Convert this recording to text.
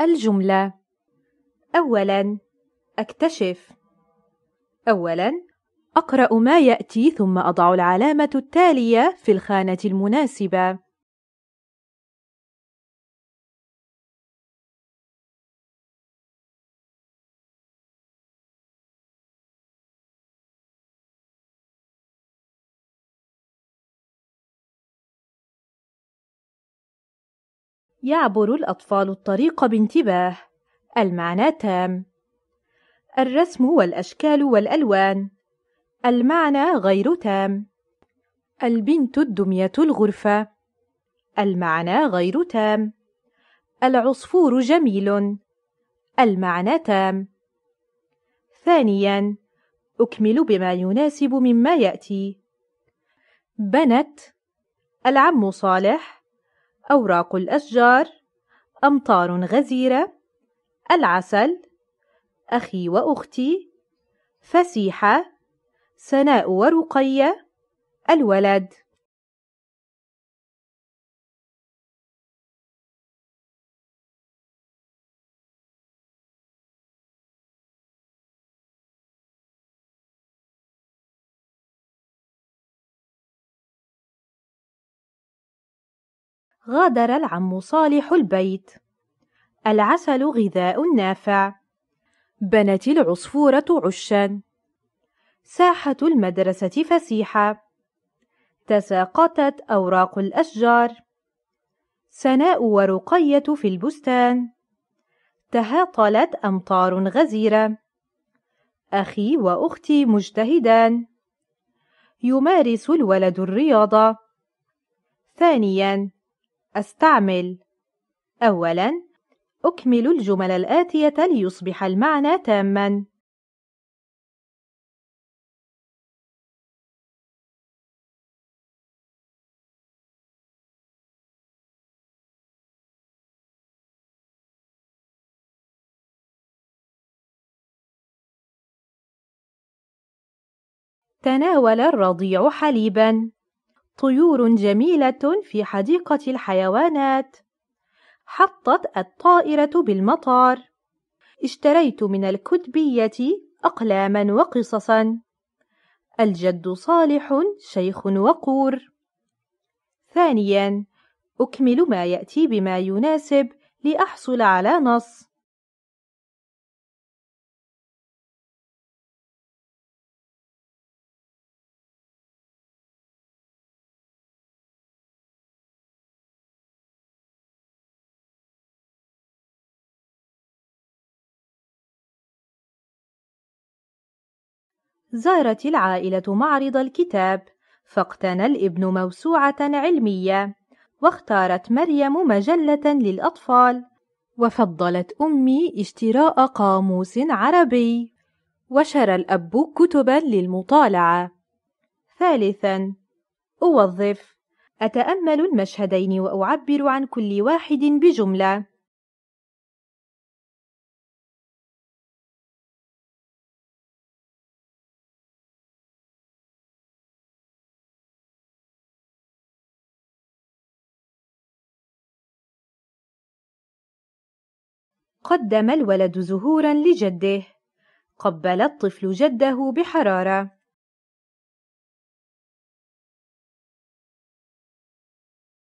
الجملة. أولاً أكتشف. أولاً أقرأ ما يأتي ثم أضع العلامة التالية في الخانة المناسبة. يعبر الأطفال الطريق بانتباه. المعنى تام. الرسم والأشكال والألوان. المعنى غير تام. البنت الدمية الغرفة. المعنى غير تام. العصفور جميل. المعنى تام. ثانيا أكمل بما يناسب مما يأتي. بنت. العم صالح. أوراق الأشجار أمطار غزيرة العسل أخي وأختي فسيحة سناء ورقية الولد. غادر العم صالح البيت. العسل غذاء نافع. بنت العصفورة عشا. ساحة المدرسة فسيحة. تساقطت أوراق الأشجار. سناء ورقية في البستان. تهاطلت أمطار غزيرة. أخي وأختي مجتهدان. يمارس الولد الرياضة. ثانيا أستعمل أولا أكمل الجمل الآتية ليصبح المعنى تامًا. تناول الرضيع حليبًا. طيور جميلة في حديقة الحيوانات. حطت الطائرة بالمطار. اشتريت من الكتبية أقلاما وقصصا. الجد صالح شيخ وقور. ثانيا أكمل ما يأتي بما يناسب لأحصل على نص. زارت العائلة معرض الكتاب فاقتنى الابن موسوعة علمية واختارت مريم مجلة للأطفال وفضلت أمي اشتراء قاموس عربي وشرى الأب كتبا للمطالعة. ثالثا أوظف أتأمل المشهدين وأعبر عن كل واحد بجملة. قدم الولد زهورا لجده. قبل الطفل جده بحرارة.